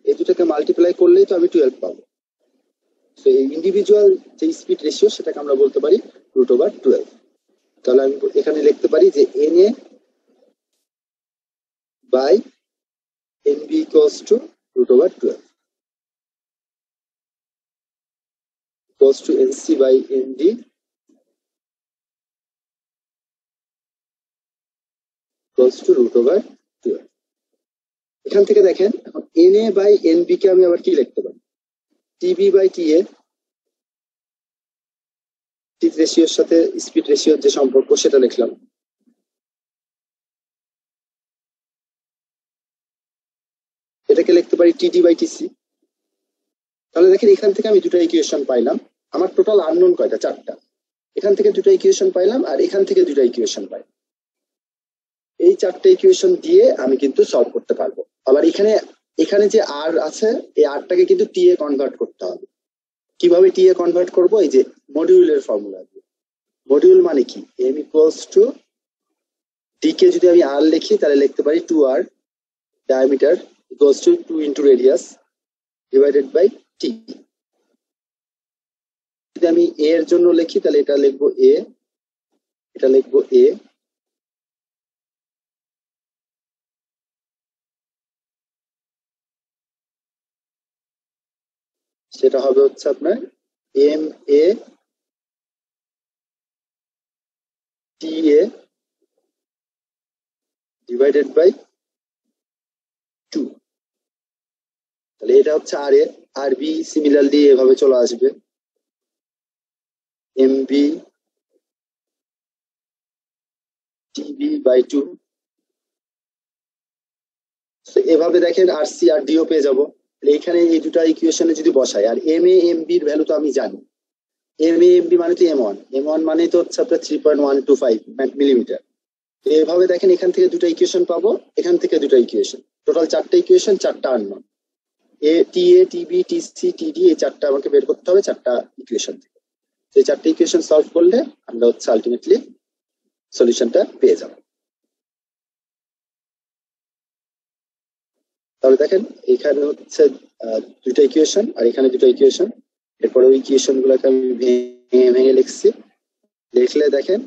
এই দুটাকে মাল্টিপ্লাই করলেই তো আমি টুয়েলভ পাবো। তো এই ইন্ডিভিজুয়াল যে স্পিড রেশিও সেটাকে আমরা বলতে পারি রুট ওভার টুয়েলভ তাহলে আমি এখানে লিখতে পারি যে N A by N B equals to root over twelve equals to N C by N D equals to root over twelve এখান থেকে দেখেন, এখন N A by N B কে আমি আবার কি লিখতে পারি? TB by T A teeth রেশিওর সাথে স্পিড রেশিওর যে সম্পর্ক, সেটা লিখলাম। এটাকে লিখতে পারি টিডি বাই টিসি তাহলে দেখেন, এখান থেকে আমি দুটো ইকুয়েশন পাইলাম। আমার টোটাল আননোন কয়টা? চারটা। এখান থেকে দুটো ইকুয়েশন পাইলাম আর এখান থেকে দুটো ইকুয়েশন পাইলাম। এই চারটে ইকুয়েশন দিয়ে আমি কিন্তু সলভ করতে পারব। আবার এখানে এখানে যে আর আছে, এই আরটাকে কিন্তু টি এ কনভার্ট করতে হবে। কীভাবে টি এ কনভার্ট করব? এই যে মডিউলের ফর্মুলা দিয়ে। মডিউল মানে কি? এম ইকুয়ালস টু ডি কে যদি আমি আর লিখি, তাহলে লিখতে পারি two R diameter equals to two into radius divided by T যদি আমি এ এর জন্য লিখি, তাহলে এটা লিখব এ এটা লিখব এ সেটা হবে হচ্ছে আপনার M A T A divided by two তাহলে এটা হচ্ছে আর এ আর বি সিমিলারলি এভাবে চলে আসবে। M B TB by two এভাবে দেখেন আর সি আর ডিও পেয়ে যাব। এখানে এই দুটো ইকুয়েশনে যদি বসাই, আর এম এ এম বির ভ্যালু তো আমি জানি। এম এম বি মানে তো এম ওয়ান এম ওয়ান মানে তো হচ্ছে আপনার three point one two five millimetre এভাবে দেখেন এখান থেকে দুটো ইকুয়েশন পাবো, এখান থেকে দুটো ইকুয়েশন টোটাল চারটা ইকুয়েশন চারটা unknown A T A TB TC TD এই চারটা আমাকে বের করতে হবে, চারটা ইকুয়েশন থেকে। এই চারটা ইকুয়েশন সলভ করলে আমরা হচ্ছে আলটিমেটলি সলিউশনটা পেয়ে যাব। তাহলে দেখেন, এখানে হচ্ছে দুইটা ইকুয়েশন আর এখানে দুটো ইকুয়েশন এরপরে ওই ইকুয়েশন গুলোকে আমি ভেঙে ভেঙে লিখছি। লিখলে দেখেন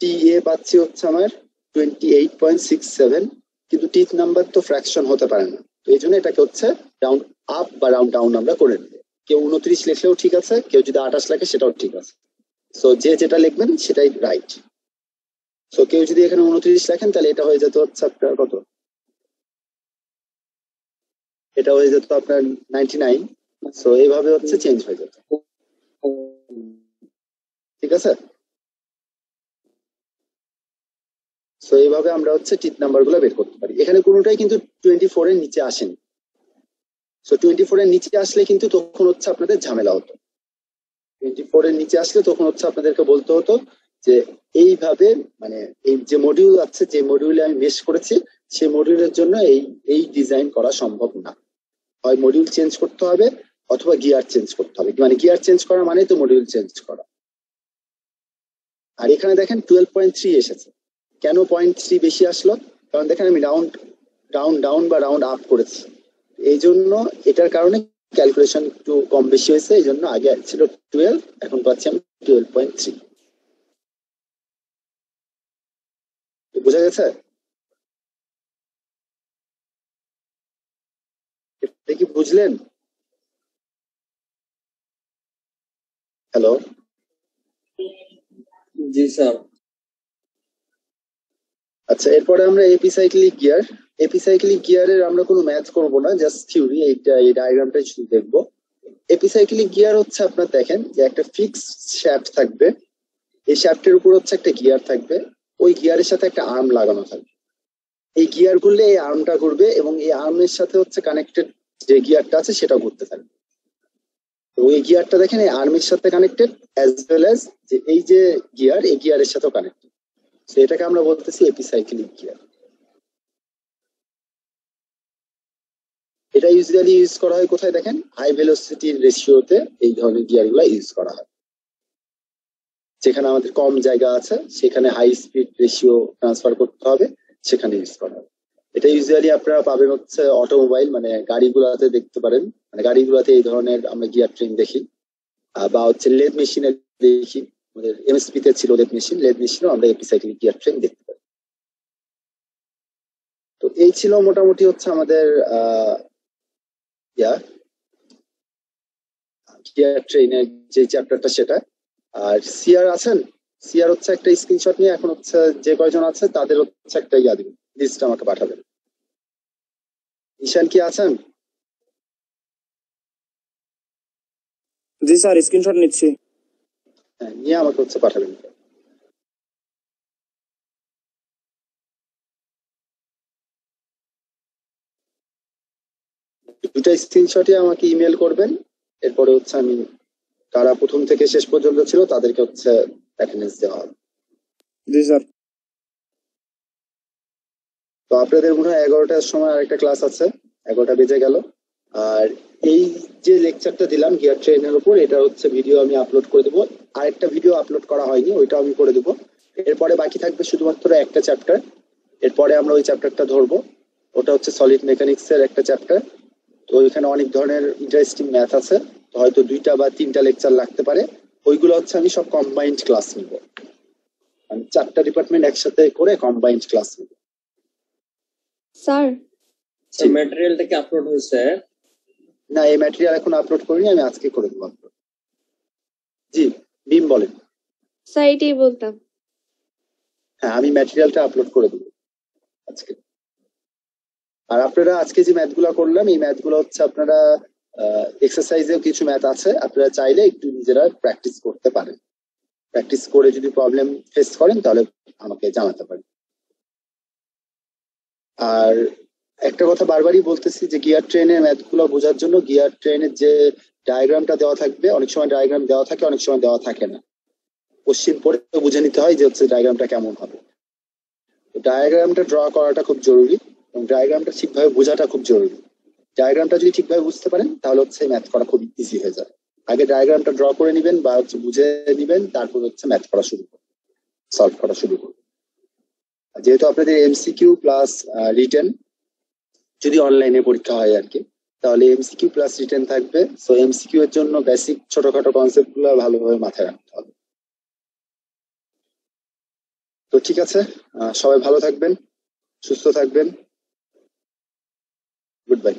টি এ পাচ্ছি হচ্ছে আমার twenty eight point six seven কিন্তু টিথ নাম্বার তো ফ্র্যাকশন হতে পারে না। তো এই জন্য এটাকে হচ্ছে রাউন্ড আপ বা রাউন্ড ডাউন আমরা করে নেব। কেউ উনত্রিশ লিখলেও ঠিক আছে, কেউ যদি আঠাশ লেখে সেটাও ঠিক আছে। সো যে যেটা লিখবেন সেটাই রাইট সো কেউ যদি এখানে উনত্রিশ লেখেন, তাহলে এটা হয়ে যেত হচ্ছে আপনার কত? এটা হয়ে যেত আপনার নাইনটি নাইন সো এইভাবে হচ্ছে চেঞ্জ হয়ে যেত। ঠিক আছে? সো এইভাবে আমরা হচ্ছে টিপ নাম্বারগুলো বের করতে পারি। এখানে কোনোটাই কিন্তু টোয়েন্টি ফোর এর নিচে আসেনি। সো টোয়েন্টি ফোর এর নিচে আসলে কিন্তু তখন হচ্ছে আপনাদের ঝামেলা হতো। টোয়েন্টি ফোর এর নিচে আসলে তখন হচ্ছে আপনাদেরকে বলতে হতো যে, এইভাবে মানে এই যে মডিউল আছে, যে মডিউলে আমি মেশ করেছি, সেই মডিউলের জন্য এই এই ডিজাইন করা সম্ভব না। হয় মডিউল চেঞ্জ করতে হবে অথবা গিয়ার চেঞ্জ করতে হবে। মানে গিয়ার চেঞ্জ করা মানে তো মডিউল চেঞ্জ করা। আর এখানে দেখেন টুয়েলভ পয়েন্ট থ্রি এসেছে। কেন পয়েন্ট থ্রি বেশি আসলো? কারণ দেখেন আমি রাউন্ড ডাউন ডাউন বা রাউন্ড আপ করেছি। এই জন্য এটার কারণে ক্যালকুলেশন একটু কম বেশি হয়েছে। এই জন্য আগে ছিল টুয়েলভ এখন পাচ্ছি আমি টুয়েলভ পয়েন্ট থ্রি বোঝা গেছে? কি বুঝলেন? হ্যালো? জি স্যার। আচ্ছা এরপরে আমরা এপিসাইক্লিক গিয়ার এপিসাইক্লিক গিয়ারের আমরা কোনো ম্যাথ করব না জাস্ট থিওরি এইটা এই ডায়াগ্রামটাই শুধু দেখব। এপিসাইক্লিক গিয়ার হচ্ছে আপনার দেখেন যে একটা ফিক্স শ্যাফট থাকবে। এই শ্যাফটের উপর হচ্ছে একটা গিয়ার থাকবে। ওই গিয়ারের সাথে একটা আর্ম লাগানো থাকবে। এই গিয়ার ঘুরলে এই আর্মটা ঘুরবে এবং এই আর্মের সাথে হচ্ছে কানেক্টেড যে গিয়ারটা আছে সেটাও ঘুরতে থাকবে তো ওই গিয়ারটা দেখেন, এই আর্মির সাথে কানেক্টেড অ্যাজ ওয়েল অ্যাজ যে এই যে গিয়ার এই গিয়ারের সাথেও কানেক্টেড তো এটাকে আমরা বলতেছি এপিসাইক্লিক গিয়ার এটা ইউজুয়ালি ইউজ করা হয় কোথায় দেখেন? হাই ভেলোসিটির রেশিওতে এই ধরনের গিয়ারগুলা ইউজ করা হয়। যেখানে আমাদের কম জায়গা আছে, সেখানে হাই স্পিড রেশিও ট্রান্সফার করতে হবে, সেখানে ইউজ করা হয়। এটা ইউজুয়ালি আপনারা পাবেন হচ্ছে অটোমোবাইল মানে গাড়িগুলোতে দেখতে পারেন। মানে গাড়িগুলোতে এই ধরনের আমরা গিয়ার ট্রেন দেখি। বা হচ্ছে লেদ মেশিনে দেখি। আমাদের এমএসপি তে ছিল লেদ মেশিন। লেদ মেশিনও আমরা এপিসাইক্লিক গিয়ার ট্রেন দেখতে পাই তো এই ছিল মোটামুটি হচ্ছে আমাদের গিয়ার ট্রেনের যে চ্যাপ্টারটা সেটা। আর সিআর আছেন? সিআর হচ্ছে একটা স্ক্রিনশট নিয়ে এখন হচ্ছে যে কয়জন আছে তাদের হচ্ছে একটা ইয়া দিবেন। লিস্ট আমাকে পাঠাবেন। ঈশান কি আছেন? জি স্যার স্ক্রিনশট নিচ্ছি। হ্যাঁ নিয়ে আমাকে হচ্ছে পাঠাবেন। দুটা স্ক্রিনশটই আমাকে ইমেল করবেন এরপরে হচ্ছে আমি কারা প্রথম থেকে শেষ পর্যন্ত ছিল তাদেরকে হচ্ছে অ্যাটেন্ডেন্স দেওয়া হবে। জি স্যার। তো আপনাদের মনে হয় এগারোটার সময় আরেকটা ক্লাস আছে, এগারোটা বেজে গেল। আর এই যে লেকচারটা দিলাম গিয়ার ট্রেনের উপর, এটা হচ্ছে ভিডিও আমি আপলোড করে দেবো। আরেকটা ভিডিও আপলোড করা হয়নি ওইটা আমি করে দেবো। এরপরে বাকি থাকবে শুধুমাত্র একটা চ্যাপ্টার এরপরে আমরা ওই চ্যাপ্টারটা ধরবো। ওটা হচ্ছে সলিড মেকানিক্স এর একটা চ্যাপ্টার তো ওইখানে অনেক ধরনের ইন্টারেস্টিং ম্যাথ আছে। তো হয়তো দুইটা বা তিনটা লেকচার লাগতে পারে। ওইগুলো হচ্ছে আমি সব কম্বাইন্ড ক্লাস নিব। আমি চারটা ডিপার্টমেন্ট একসাথে করে কম্বাইন্ড ক্লাস নিব। স্যার। ম্যাটেরিয়ালটা কি আপলোড হয়েছে? না এই ম্যাটেরিয়াল এখন আপলোড করিনি আমি আজকে করে দেবো upload। জি বিম বলেন। স্যার এটাই বলতাম। হ্যাঁ আমি ম্যাটেরিয়ালটা আপলোড করে দেবো আজকে। আর আপনারা আজকে যে ম্যাথগুলা করলাম এই ম্যাথগুলো হচ্ছে আপনারা এক্সারসাইজেও কিছু ম্যাথ আছে আপনারা চাইলে একটু নিজেরা প্র্যাকটিস করতে পারেন। প্র্যাকটিস করে যদি প্রবলেম ফেস করেন তাহলে আমাকে জানাতে পারেন। আর একটা কথা বারবারই বলতেছি যে গিয়ার ট্রেনের ম্যাথগুলো বোঝার জন্য গিয়ার ট্রেনের যে ডায়াগ্রামটা দেওয়া থাকবে, অনেক সময় ডায়াগ্রাম দেওয়া থাকে, অনেক সময় দেওয়া থাকে না। পশ্চিম পরে বুঝে নিতে হয় যে হচ্ছে ডায়াগ্রামটা কেমন হবে। ডায়াগ্রামটা ড্র করাটা খুব জরুরি এবং ডায়াগ্রামটা ঠিকভাবে বোঝাটা খুব জরুরি। ডায়াগ্রামটা যদি ঠিকভাবে বুঝতে পারেন, তাহলে হচ্ছে ম্যাথ করা খুব ইজি হয়ে যায় আগে ডায়াগ্রামটা ড্র করে নেবেন বা হচ্ছে বুঝে নেবেন, তারপর হচ্ছে ম্যাথ করা শুরু করবেন সলভ করা শুরু করবেন। যেহেতু আপনাদের এমসিকিউ প্লাস রিটেন যদি অনলাইনে পরীক্ষা হয় আর কি তাহলে এমসিকিউ প্লাস রিটেন থাকবে। সো এমসিকিউ এর জন্য বেসিক ছোটখাটো কনসেপ্টগুলো ভালোভাবে মাথায় রাখতে হবে। তো ঠিক আছে সবাই ভালো থাকবেন, সুস্থ থাকবেন। Good bye